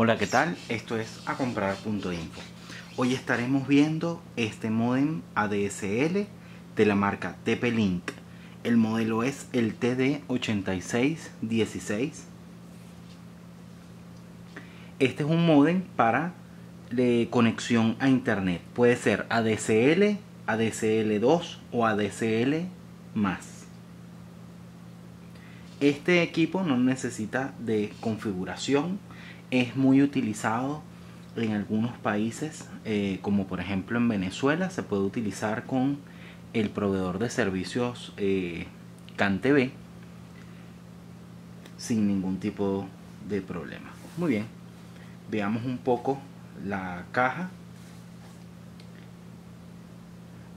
Hola, ¿qué tal? Esto es a comprar.info. Hoy estaremos viendo este modem ADSL de la marca TP-Link. El modelo es el TD8616. Este es un modem para de conexión a internet. Puede ser ADSL, ADSL2 o ADSL más. Este equipo no necesita de configuración es muy utilizado en algunos países, eh, como por ejemplo en Venezuela, se puede utilizar con el proveedor de servicios eh, sin ningún tipo de problema. Muy bien, veamos un poco la caja.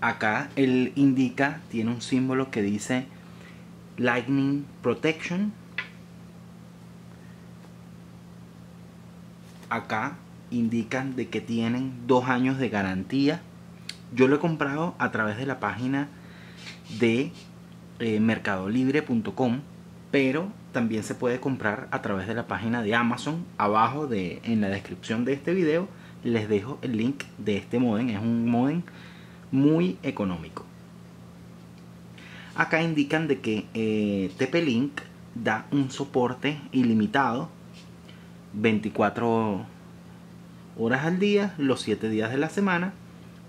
Acá él indica, tiene un símbolo que dice Lightning Protection acá indican de que tienen dos años de garantía. Yo lo he comprado a través de la página de eh, mercadolibre.com, pero también se puede comprar a través de la página de Amazon. Abajo de, en la descripción de este video les dejo el link de este modem. Es un modem muy económico. Acá indican de que eh, TP-Link da un soporte ilimitado 24 horas al día, los 7 días de la semana.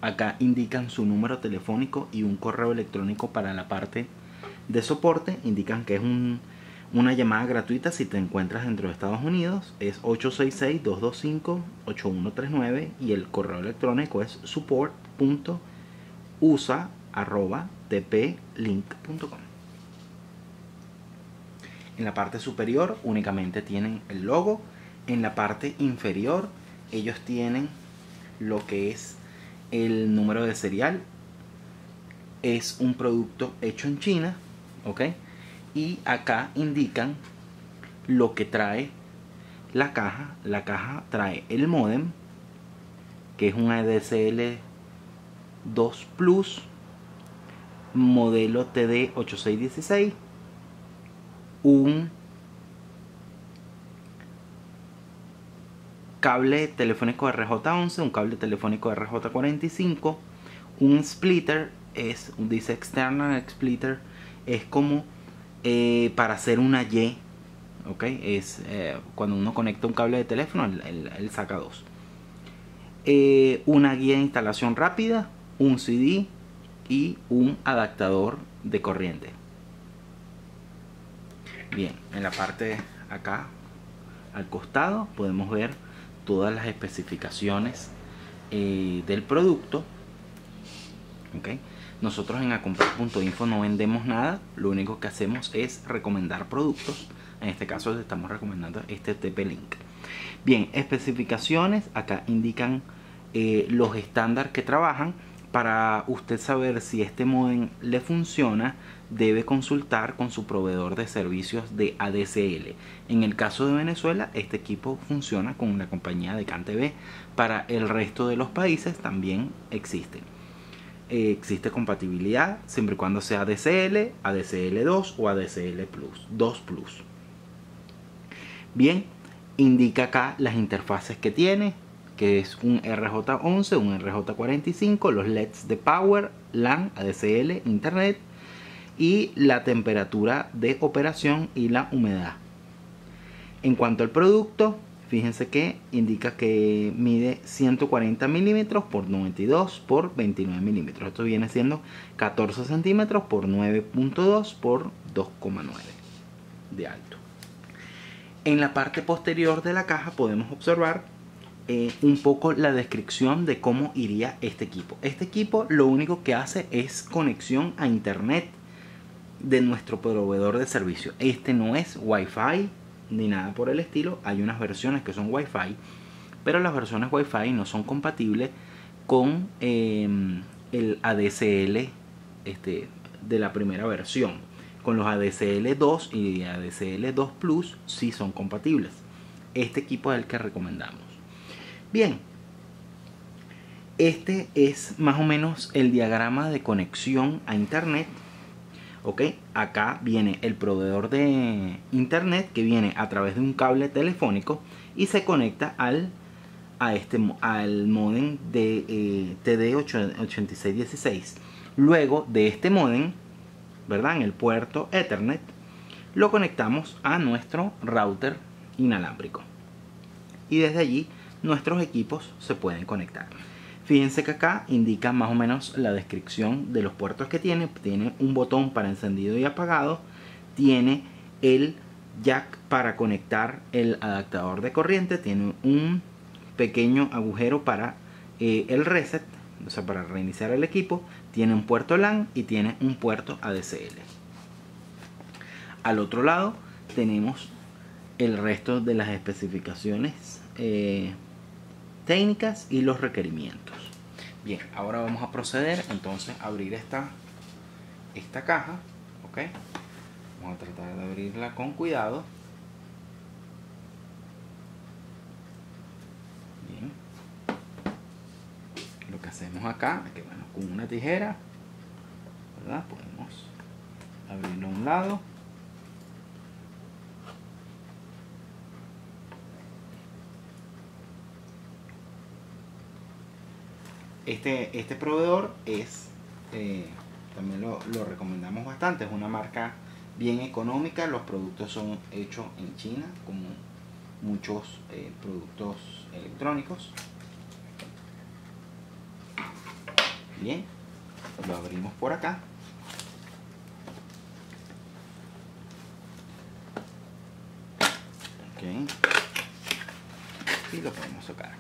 Acá indican su número telefónico y un correo electrónico para la parte de soporte. Indican que es una llamada gratuita si te encuentras dentro de Estados Unidos. Es 866-225-8139 y el correo electrónico es support.usa.tplink.com. En la parte superior únicamente tienen el logo en la parte inferior ellos tienen lo que es el número de serial es un producto hecho en China ok y acá indican lo que trae la caja. La caja trae el modem que es un ADSL 2 Plus modelo TD8616 un cable telefónico RJ11, un cable telefónico RJ45, un splitter, es dice external splitter, es como eh, para hacer una Y, ok, es eh, cuando uno conecta un cable de teléfono, él, saca dos. Eh, una guía de instalación rápida, un CD y un adaptador de corriente. Bien, en la parte acá al costado podemos ver todas las especificaciones eh, del producto. ¿okay? Nosotros en acomprar.info no vendemos nada, lo único que hacemos es recomendar productos. En este caso estamos recomendando este TP-Link. Bien, especificaciones, acá indican eh, los estándares que trabajan. Para usted saber si este modem le funciona, debe consultar con su proveedor de servicios de ADSL. En el caso de Venezuela, este equipo funciona con una compañía de CanTV. Para el resto de los países también existe. Eh, existe compatibilidad siempre y cuando sea ADSL, ADSL2 o ADSL Plus, 2 Plus. Bien, indica acá las interfaces que tiene, que es un RJ11, un RJ45, los LEDs de Power, LAN, ADSL, Internet, y la temperatura de operación y la humedad. En cuanto al producto, fíjense que indica que mide 140 milímetros por 92 por 29 milímetros. Esto viene siendo 14 centímetros por 9.2 por 2,9 de alto. En la parte posterior de la caja podemos observar eh, un poco la descripción de cómo iría este equipo. Este equipo lo único que hace es conexión a internet de nuestro proveedor de servicio. Este no es Wi-Fi ni nada por el estilo. Hay unas versiones que son Wi-Fi, pero las versiones Wi-Fi no son compatibles con em, el ADSL este, de la primera versión. Con los ADSL 2 y ADSL 2 Plus sí son compatibles. Este equipo es el que recomendamos. Bien, este es más o menos el diagrama de conexión a internet ok acá viene el proveedor de internet que viene a través de un cable telefónico y se conecta al a este al modem de eh, TD8616 luego de este modem verdad en el puerto ethernet lo conectamos a nuestro router inalámbrico. Y desde allí nuestros equipos se pueden conectar Fíjense que acá indica más o menos la descripción de los puertos que tiene. Tiene un botón para encendido y apagado. Tiene el jack para conectar el adaptador de corriente. Tiene un pequeño agujero para eh, el reset, o sea, para reiniciar el equipo. Tiene un puerto LAN y tiene un puerto ADSL. Al otro lado tenemos el resto de las especificaciones eh, técnicas y los requerimientos. Bien, ahora vamos a proceder entonces a abrir esta, esta caja. ¿ok? Vamos a tratar de abrirla con cuidado. Bien. Lo que hacemos acá es que bueno, con una tijera, ¿verdad? Podemos abrirlo a un lado Este, este proveedor es, eh, también lo, recomendamos bastante, es una marca bien económica, los productos son hechos en China, como muchos eh, productos electrónicos. Bien, lo abrimos por acá. Y lo podemos sacar.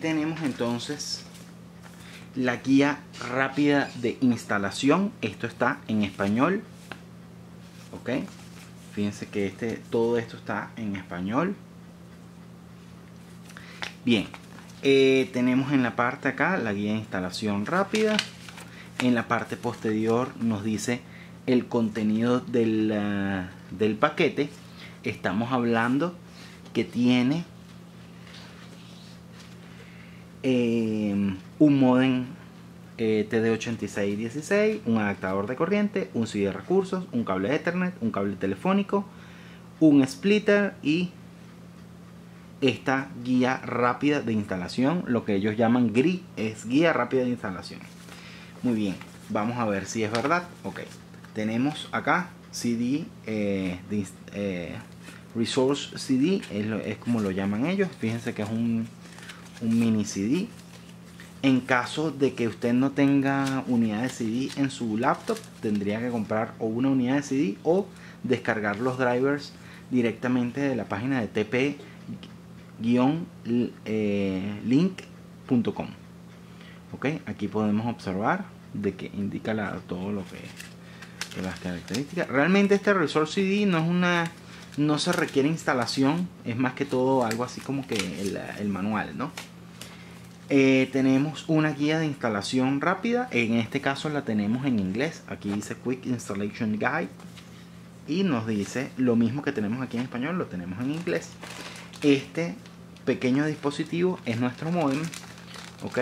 Tenemos entonces la guía rápida de instalación. Esto está en español. Ok. Fíjense que este, todo esto está en español. Bien. Eh, tenemos en la parte acá la guía de instalación rápida. En la parte posterior nos dice el contenido del, ah, del paquete. Estamos hablando que tiene eh, un modem eh, TD8616, un adaptador de corriente, un CD de recursos, un cable Ethernet, un cable telefónico, un splitter y esta guía rápida de instalación, lo que ellos llaman GRI, es guía rápida de instalación. Muy bien, vamos a ver si es verdad. Ok, tenemos acá CD, eh, eh, Resource CD, es como lo llaman ellos. Fíjense que es un un mini CD. En caso de que usted no tenga unidad de CD en su laptop, tendría que comprar o una unidad de CD o descargar los drivers directamente de la página de tp-link.com. Ok, aquí podemos observar de que indica la, todo lo que las características. Realmente este Resource CD no es una no se requiere instalación, es más que todo algo así como que el, manual, ¿no? Eh, tenemos una guía de instalación rápida. En este caso la tenemos en inglés. Aquí dice Quick Installation Guide. Y nos dice lo mismo que tenemos aquí en español, lo tenemos en inglés. Este pequeño dispositivo es nuestro modem. Ok.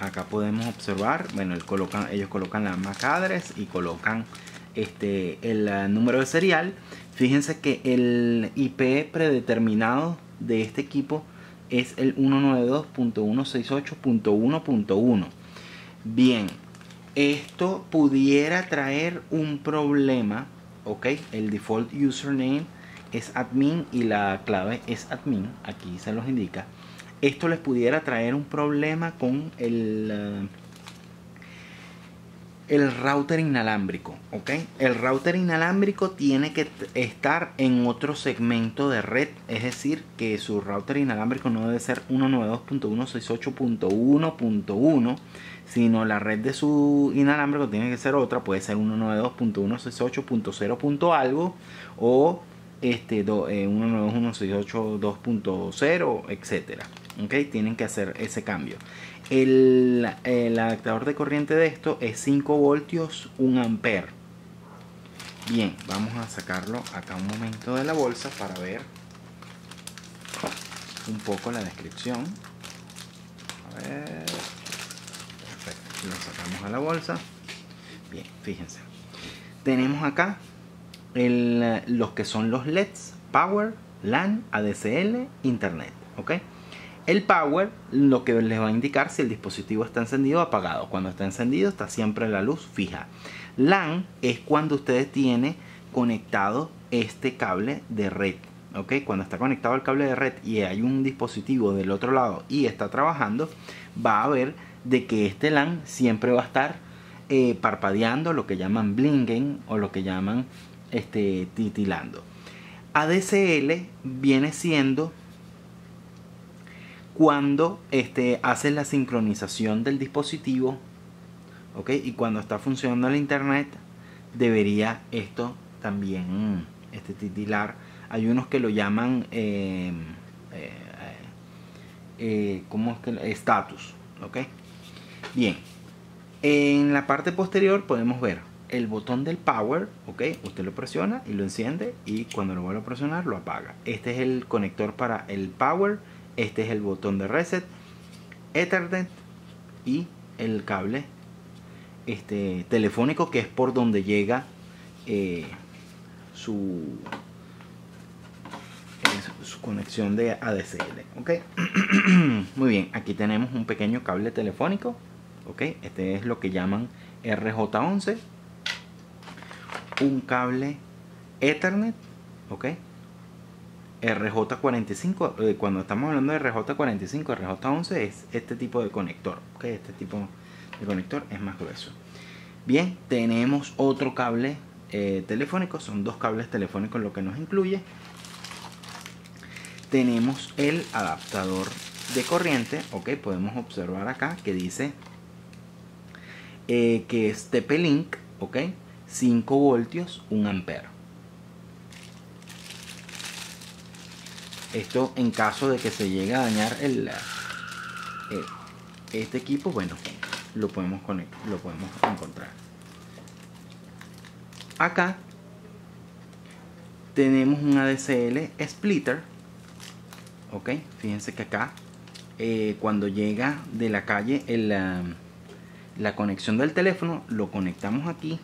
Acá podemos observar, bueno, colocan, ellos colocan la MAC address y colocan este, el número de serial. Fíjense que el IP predeterminado de este equipo es el 192.168.1.1. Bien, esto pudiera traer un problema, ok, el default username es admin y la clave es admin, aquí se los indica. Esto les pudiera traer un problema con el... Eh, el router inalámbrico, ¿ok? El router inalámbrico tiene que estar en otro segmento de red, es decir, que su router inalámbrico no debe ser 192.168.1.1, sino la red de su inalámbrico tiene que ser otra, puede ser 192.168.0. algo o este, do, eh, 192.168.2.0, etcétera. ¿okay? Tienen que hacer ese cambio. El, el, adaptador de corriente de esto es 5 voltios 1 ampere. Bien, vamos a sacarlo acá un momento de la bolsa para ver un poco la descripción. A ver. Perfecto. Lo sacamos a la bolsa. Bien, fíjense. Tenemos acá el, los que son los LEDs, Power, LAN, ADSL, Internet. ¿Ok? El power lo que les va a indicar si el dispositivo está encendido o apagado. Cuando está encendido está siempre la luz fija. LAN es cuando usted tiene conectado este cable de red. ¿ok? Cuando está conectado el cable de red y hay un dispositivo del otro lado y está trabajando, va a ver de que este LAN siempre va a estar eh, parpadeando, lo que llaman blinking o lo que llaman este, titilando. ADSL viene siendo cuando este, hace la sincronización del dispositivo ¿ok? y cuando está funcionando el internet debería esto también este titilar hay unos que lo llaman eh, eh, eh, ¿cómo es que estatus ¿ok? bien en la parte posterior podemos ver el botón del power, ok, usted lo presiona y lo enciende y cuando lo vuelve a presionar lo apaga. Este es el conector para el power este es el botón de reset, Ethernet y el cable este, telefónico que es por donde llega eh, su, su conexión de ADSL. ¿ok? Muy bien, aquí tenemos un pequeño cable telefónico. ¿ok? Este es lo que llaman RJ11. Un cable Ethernet. ¿ok? RJ45, eh, cuando estamos hablando de RJ45, RJ11 es este tipo de conector, ¿okay? este tipo de conector es más grueso. Bien, tenemos otro cable eh, telefónico, son dos cables telefónicos lo que nos incluye. Tenemos el adaptador de corriente, ok, podemos observar acá que dice eh, que es TP-Link, ok, 5 voltios, 1 ampere. Esto en caso de que se llegue a dañar el, eh, este equipo, bueno, lo podemos conectar, lo podemos encontrar. Acá tenemos un ADSL splitter. Ok, fíjense que acá eh, cuando llega de la calle la, la conexión del teléfono, lo conectamos aquí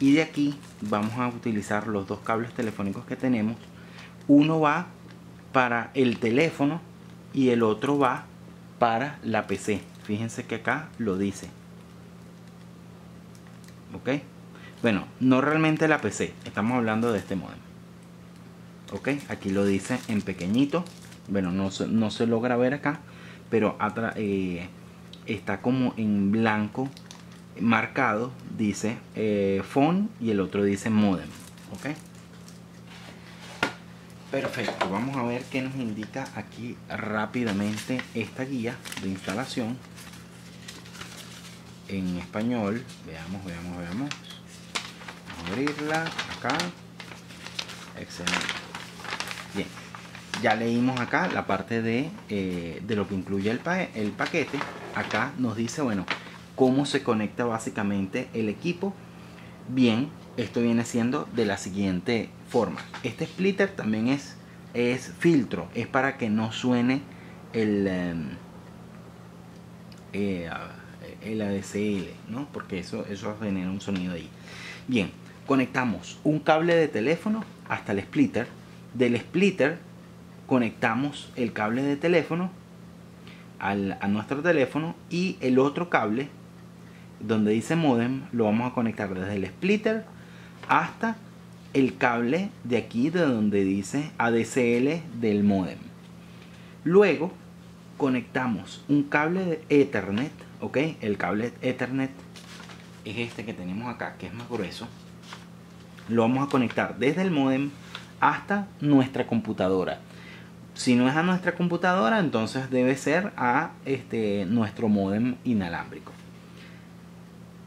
y de aquí vamos a utilizar los dos cables telefónicos que tenemos. Uno va para el teléfono y el otro va para la PC. Fíjense que acá lo dice. ¿Ok? Bueno, no realmente la PC, estamos hablando de este modelo. ¿Ok? Aquí lo dice en pequeñito. Bueno, no se, no se logra ver acá, pero eh, está como en blanco marcado. Dice eh, phone y el otro dice modem. ¿Ok? Perfecto, vamos a ver qué nos indica aquí rápidamente esta guía de instalación en español. Veamos, veamos, veamos. Vamos a abrirla acá. Excelente. Bien, ya leímos acá la parte de, eh, de lo que incluye el, el paquete. Acá nos dice, bueno, cómo se conecta básicamente el equipo. Bien, esto viene siendo de la siguiente forma. Este splitter también es, es filtro, es para que no suene el, em, eh, el ADSL, ¿no? porque eso, eso genera un sonido ahí. Bien, conectamos un cable de teléfono hasta el splitter. Del splitter conectamos el cable de teléfono al, a nuestro teléfono y el otro cable donde dice modem lo vamos a conectar desde el splitter hasta el cable de aquí de donde dice ADSL del modem. Luego conectamos un cable de Ethernet, ¿ok? El cable Ethernet es este que tenemos acá, que es más grueso. Lo vamos a conectar desde el modem hasta nuestra computadora. Si no es a nuestra computadora, entonces debe ser a este, nuestro modem inalámbrico.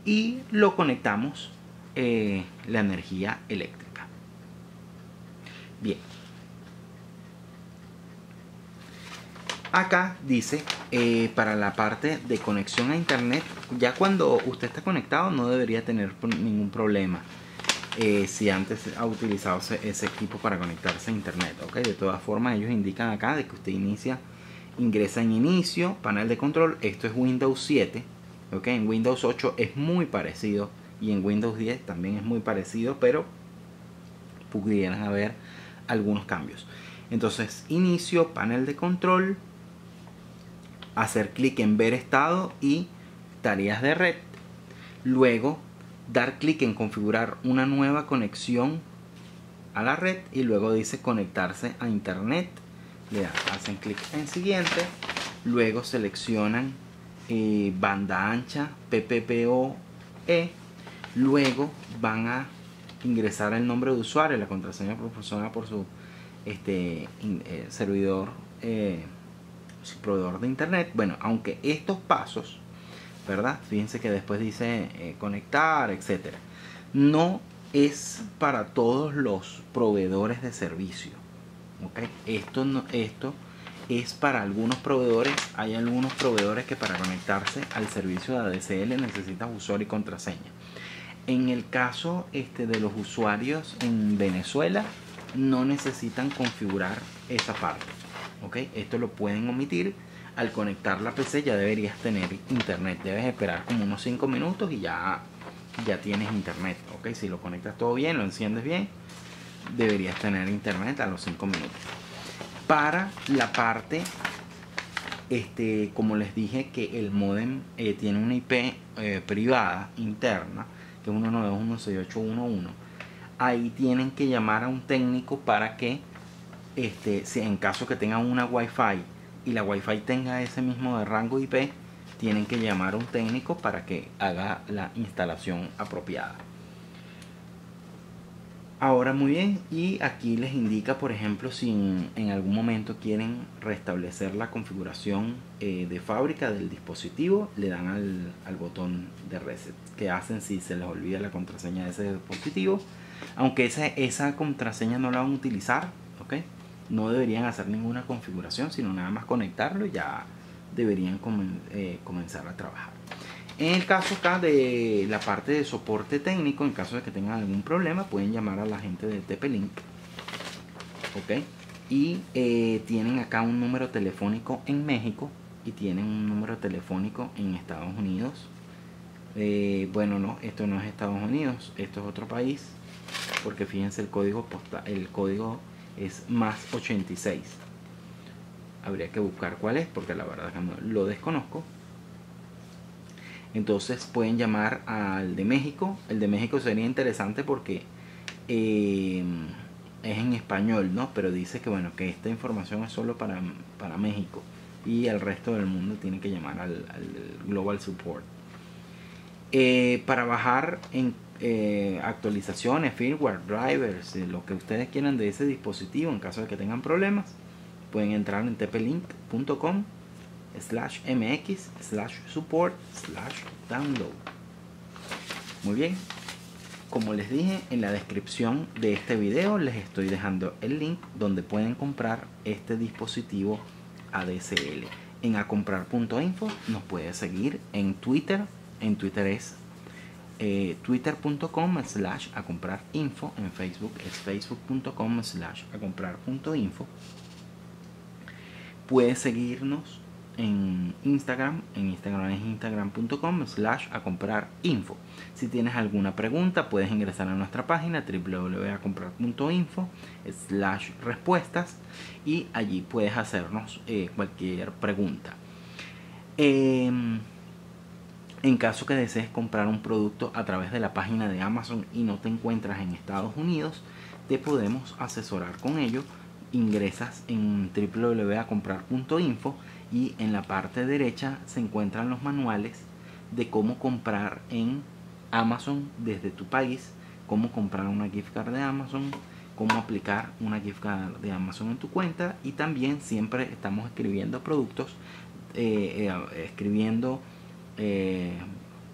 Y lo conectamos eh, la energía eléctrica. Bien. Acá dice, eh, para la parte de conexión a internet, ya cuando usted está conectado no debería tener ningún problema. Eh, si antes ha utilizado ese, equipo para conectarse a internet. ¿ok? De todas formas, ellos indican acá de que usted inicia, ingresa en inicio, panel de control. Esto es Windows 7. ¿Ok? En Windows 8 es muy parecido y en Windows 10 también es muy parecido, pero pudieran haber algunos cambios. Entonces, inicio, panel de control, hacer clic en ver estado y tareas de red. Luego dar clic en configurar una nueva conexión a la red y luego dice conectarse a internet le hacen clic en siguiente luego seleccionan eh, banda ancha PPPoE luego van a ingresar el nombre de usuario la contraseña proporcionada por su este eh, servidor eh, proveedor de internet bueno aunque estos pasos ¿verdad? Fíjense que después dice conectar, etcétera. No es para todos los proveedores de servicio. Esto, no, esto es para algunos proveedores. Hay algunos proveedores que para conectarse al servicio de ADSL necesitan usuario y contraseña. En el caso este, de los usuarios en Venezuela, no necesitan configurar esa parte. ¿okay? Esto lo pueden omitir al conectar la PC ya deberías tener internet. Debes esperar como unos 5 minutos y ya, ya tienes internet. ¿ok? Si lo conectas todo bien, lo enciendes bien, deberías tener internet a los 5 minutos. Para la parte, este, como les dije, que el modem eh, tiene una IP eh, privada interna, que es 192.168.1.1, ahí tienen que llamar a un técnico para que, este, si en caso que tengan una Wi-Fi y la Wi-Fi tenga ese mismo de rango IP, tienen que llamar a un técnico para que haga la instalación apropiada. Ahora muy bien, y aquí les indica, por ejemplo, si en, algún momento quieren restablecer la configuración eh, de fábrica del dispositivo, le dan al, botón de reset. que hacen si se les olvida la contraseña de ese dispositivo? Aunque esa, esa contraseña no la van a utilizar, ¿ok? no deberían hacer ninguna configuración, sino nada más conectarlo y ya deberían eh, comenzar a trabajar. En el caso acá de la parte de soporte técnico, en caso de que tengan algún problema, pueden llamar a la gente de TP-Link. ¿Ok? Y eh, tienen acá un número telefónico en México y tienen un número telefónico en Estados Unidos. Eh, bueno, no, esto no es Estados Unidos, esto es otro país. Porque fíjense el código postal, el código es más 86. Habría que buscar cuál es porque la verdad que no lo desconozco. Entonces pueden llamar al de México. El de México sería interesante porque eh, es en español, ¿no? Pero dice que bueno, que esta información es solo para, para México. Y el resto del mundo tiene que llamar al, Global Support. Eh, para bajar en eh, actualizaciones, firmware, drivers, eh, lo que ustedes quieran de ese dispositivo en caso de que tengan problemas, pueden entrar en tplink.com slash mx slash support slash download. Muy bien, como les dije en la descripción de este video les estoy dejando el link donde pueden comprar este dispositivo ADSL. En acomprar.info nos puede seguir en Twitter, en Twitter es eh, twitter.com slash a comprar info, en Facebook es facebook.com slash a comprar punto info. Seguirnos en Instagram, en Instagram es instagram.com slash a comprar info. Si tienes alguna pregunta puedes ingresar a nuestra página www.acomprar.info slash respuestas y allí puedes hacernos eh, cualquier pregunta. Em, en caso que desees comprar un producto a través de la página de Amazon y no te encuentras en Estados Unidos, te podemos asesorar con ello. Ingresas en www.comprar.info y en la parte derecha se encuentran los manuales de cómo comprar en Amazon desde tu país, cómo comprar una gift card de Amazon, cómo aplicar una gift card de Amazon en tu cuenta y también siempre estamos escribiendo productos, eh, eh, escribiendo eh,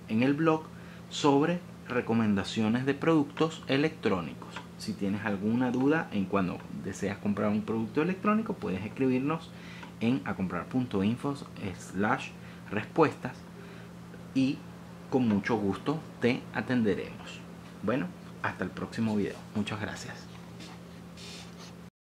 en el blog sobre recomendaciones de productos electrónicos. Si tienes alguna duda en cuando deseas comprar un producto electrónico, puedes escribirnos en acomprar.info slash respuestas y con mucho gusto te atenderemos. Bueno, hasta el próximo video. Muchas gracias.